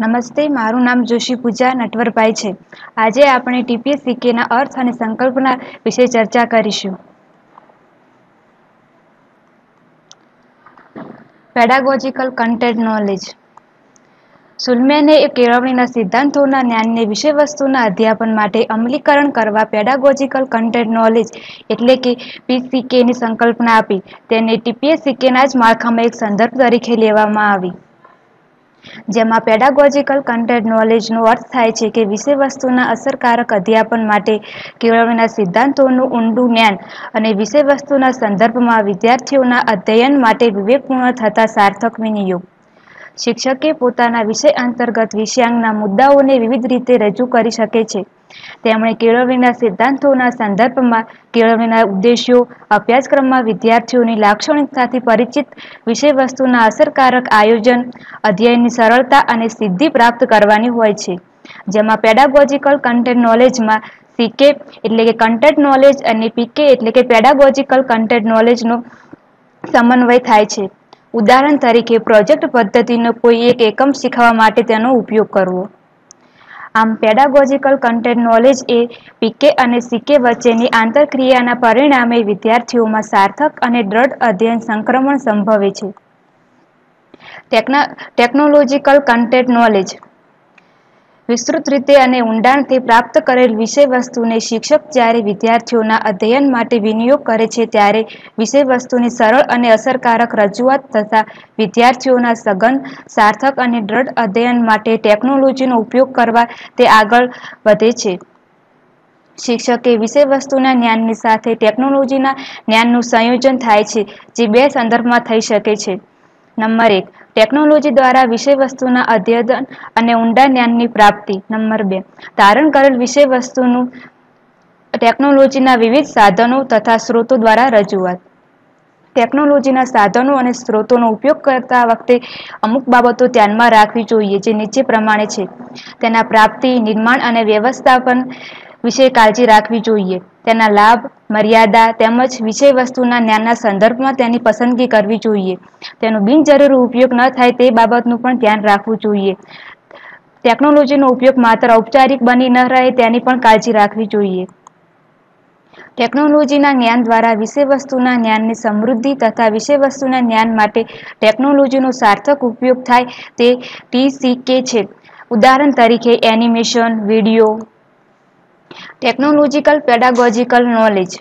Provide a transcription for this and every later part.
નમસ્તે, મારું નામ જોશી પૂજા નટવરભાઈ છે. આજે આપણે ટીપીએસસીકેના અર્થ અને સંકલ્પના વિશે ચર્ચા કરીશું. Pedagogical content knowledge. સુલમેને કેળવણીના સિદ્ધાંતોના જ્ઞાનને વિષયવસ્તુના અધ્યાપન માટે અમલીકરણ કરવા પેડાગોજિકલ કન્ટેન્ટ નોલેજ એટલે કે પીસીકેની સંકલ્પના આપી. તેને ટીપીએસસીકેના જ માળખામાં એક સંદર્ભ તરીકે લેવામાં આવી. જેમાં પેડાગોજિકલ કન્ટેન્ટ નોલેજનો અર્થ થાય છે કે વિષયવસ્તુના અસરકારક અધ્યાપન માટે કેળવણીના સિદ્ધાંતોનું ઊંડું જ્ઞાન અને વિષયવસ્તુના સંદર્ભમાં વિદ્યાર્થીઓના અધ્યયન માટે વિવેકપૂર્ણ થતા સાર્થક વિનિયોગ. શિક્ષકે પોતાના વિષય અંતર્ગત વિષયાંગના મુદ્દાઓને વિવિધ રીતે રજૂ કરી શકે છે. તેમણે કેળવણીના સિદ્ધાંતોના સંદર્ભમાં કેળવણીના ઉદ્દેશ્યો, અભ્યાસક્રમમાં વિદ્યાર્થીઓની લાક્ષણિકતાથી પરિચિત વિષયવસ્તુના અસરકારક આયોજન, અધ્યયનની સરળતા અને સિદ્ધિ પ્રાપ્ત કરવાની હોય છે. જેમાં પેડાગોજિકલ કન્ટેન્ટ નોલેજમાં સીકે એટલે કે કન્ટેન્ટ નોલેજ અને પીકે એટલે કે પેડાગોજિકલ કન્ટેન્ટ નોલેજનો સમન્વય થાય છે. ઉદાહરણ તરીકે પ્રોજેક્ટ પદ્ધતિનો કોઈ એક એકમ શીખવા માટે તેનો ઉપયોગ કરવો. આમ પેડાગોજિકલ કન્ટેન્ટ નોલેજ એ પીકે અને સીકે વચ્ચેની આંતરક્રિયાના પરિણામે વિદ્યાર્થીઓમાં સાર્થક અને દ્રઢ અધ્યયન સંક્રમણ સંભવે છે. ટેકનોલોજીકલ કન્ટેન્ટ નોલેજ વિસ્તૃત રીતે અને ઊંડાણથી પ્રાપ્ત કરેલ વિષયવસ્તુને શિક્ષક જ્યારે વિદ્યાર્થીઓના અધ્યયન માટે વિનિયોગ કરે છે ત્યારે વિષયવસ્તુની સરળ અને અસરકારક રજૂઆત તથા વિદ્યાર્થીઓના સઘન, સાર્થક અને દ્રઢ અધ્યયન માટે ટેકનોલોજીનો ઉપયોગ કરવા તે આગળ વધે છે. શિક્ષકે વિષયવસ્તુના જ્ઞાનની સાથે ટેકનોલોજીના જ્ઞાનનું સંયોજન થાય છે, જે બે સંદર્ભમાં થઈ શકે છે. નંબર એક ટેકનોલોજી દ્વારા વિષયવસ્તુના અધ્યયન અને ઊંડા જ્ઞાનની પ્રાપ્તિ. નંબર બે. તારણ કરેલ વિષયવસ્તુનું ટેકનોલોજીના વિવિધ સાધનો તથા સ્ત્રોતો દ્વારા રજૂઆત. ટેકનોલોજીના સાધનો અને સ્ત્રોતોનો ઉપયોગ કરતા વખતે અમુક બાબતો ધ્યાનમાં રાખવી જોઈએ જે નીચે પ્રમાણે છે. તેના પ્રાપ્તિ, નિર્માણ અને વ્યવસ્થાપન વિશે કાળજી રાખવી જોઈએ. તેના લાભ, મર્યાદા તેમજ વિષય વસ્તુના જ્ઞાનના સંદર્ભમાં તેની પસંદગી કરવી જોઈએ. તેનો બિનજરૂરી ઉપયોગ ન થાય તે બાબતનું પણ ધ્યાન રાખવું જોઈએ. ટેકનોલોજીનો ઉપયોગ માત્ર ઔપચારિક બની ન રહે તેની પણ કાળજી રાખવી જોઈએ. ટેકનોલોજીના જ્ઞાન દ્વારા વિષયવસ્તુના જ્ઞાનની સમૃદ્ધિ તથા વિષયવસ્તુના જ્ઞાન માટે ટેકનોલોજીનો સાર્થક ઉપયોગ થાય તે ટીસીકે છે. ઉદાહરણ તરીકે animation, video technological pedagogical knowledge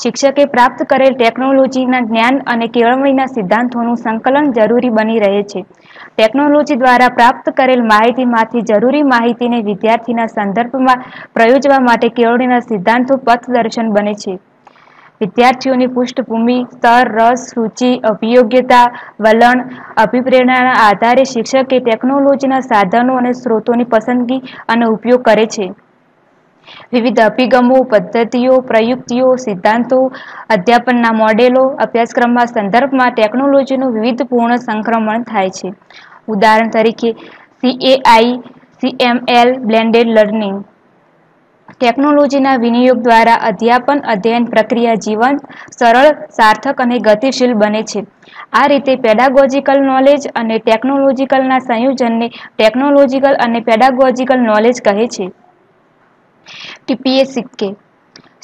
શિક્ષકે પ્રાપ્ત કરેલ ટેકનોલોજીના જ્ઞાન અને કેળવણીના સિદ્ધાંતોનું સંકલન જરૂરી બની રહે છે. ટેકનોલોજી દ્વારા પ્રાપ્ત કરેલ માહિતીમાંથી જરૂરી માહિતીને વિદ્યાર્થીના સંદર્ભમાં પ્રયોજવા માટે કેળવણીના સિદ્ધાંતો પથદર્શન બને છે. વિદ્યાર્થીઓની પૃષ્ઠભૂમિ, સ્તર, રસ, રુચિ, અભિયોગ્યતા, વલણ, અભિપ્રેરણાના આધારે શિક્ષકે ટેકનોલોજીના સાધનો અને સ્ત્રોતોની પસંદગી અને ઉપયોગ કરે છે. વિવિધ અભિગમો, પદ્ધતિઓ, પ્રયુક્તિઓ, સિદ્ધાંતો, અધ્યાપનના મોડેલો અભ્યાસક્રમમાં સંદર્ભમાં ટેકનોલોજીનું વિવિધપૂર્ણ સંક્રમણ થાય છે. ઉદાહરણ તરીકે સીએઆઈ સીએમએલ બ્લેન્ડેડ લર્નિંગ. ટેકનોલોજીના વિનિયોગ દ્વારા અધ્યાપન અધ્યયન પ્રક્રિયા જીવંત, સરળ, સાર્થક અને ગતિશીલ બને છે. આ રીતે પેડાગોજિકલ નોલેજ અને ટેકનોલોજીકલના સંયોજનને ટેકનોલોજીકલ અને પેડાગોજીકલ નોલેજ કહે છે. ટીપીએ સિક્કે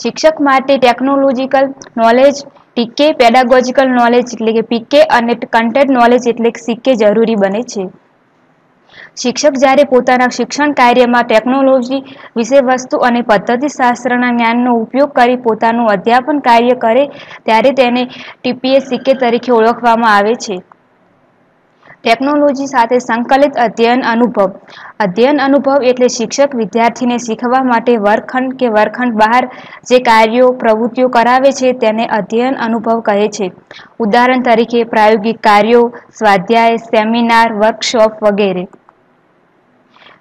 શિક્ષક માટે technological knowledge TK pedagogical knowledge એટલે કે પીકે અને કન્ટેન્ટ નોલેજ એટલે કે સિક્કે જરૂરી બને છે. શિક્ષક જ્યારે પોતાના શિક્ષણ કાર્યમાં ટેકનોલોજી વિશે વસ્તુ અને પદ્ધતિશાસ્ત્રના જ્ઞાનનો ઉપયોગ કરી પોતાનું અધ્યાપન કાર્ય કરે, ત્યારે તેને ટીપીએસ સિક્કે તરીકે ઓળખવામાં આવે છે. ટેકનોલોજી સાથે સંકલિત અધ્યયન અનુભવ. અધ્યયન અનુભવ એટલે શિક્ષક વિદ્યાર્થીને શીખવા માટે વર્ગખંડ કે વર્ગખંડ બહાર જે કાર્યો, પ્રવૃત્તિઓ કરાવે છે તેને અધ્યયન અનુભવ કહે છે. ઉદાહરણ તરીકે પ્રાયોગિક કાર્યો, સ્વાધ્યાય, સેમિનાર, વર્કશોપ વગેરે.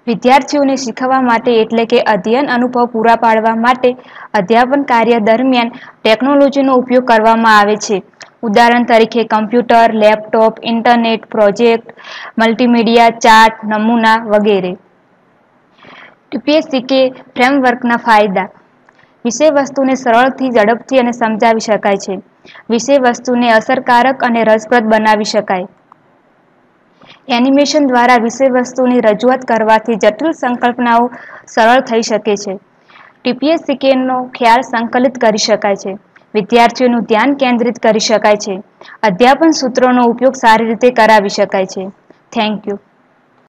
વિદ્યાર્થીઓને શીખવા માટે એટલે કે અધ્યયન અનુભવ પૂરા પાડવા માટે અધ્યાપન કાર્ય દરમિયાન ટેકનોલોજીનો ઉપયોગ કરવામાં આવે છે. ઉદાહરણ તરીકે computer, laptop, internet, project, multimedia, chart, નમૂના વગેરે. ટીપીએસસીકે ફ્રેમવર્કના ફાયદા. વિષય વસ્તુને સરળથી ઝડપથી અને સમજાવી શકાય છે. વિષય વસ્તુને અસરકારક અને રસપ્રદ બનાવી શકાય. એનિમેશન દ્વારા વિષય વસ્તુની રજૂઆત કરવાથી જટિલ સંકલ્પનાઓ સરળ થઈ શકે છે. ટીપીએસસીકેનો ખ્યાલ સંકલિત કરી શકાય છે. વિદ્યાર્થીઓનું ધ્યાન કેન્દ્રિત કરી શકાય છે. અધ્યાપન સૂત્રોનો ઉપયોગ સારી રીતે કરાવી શકાય છે. Thank you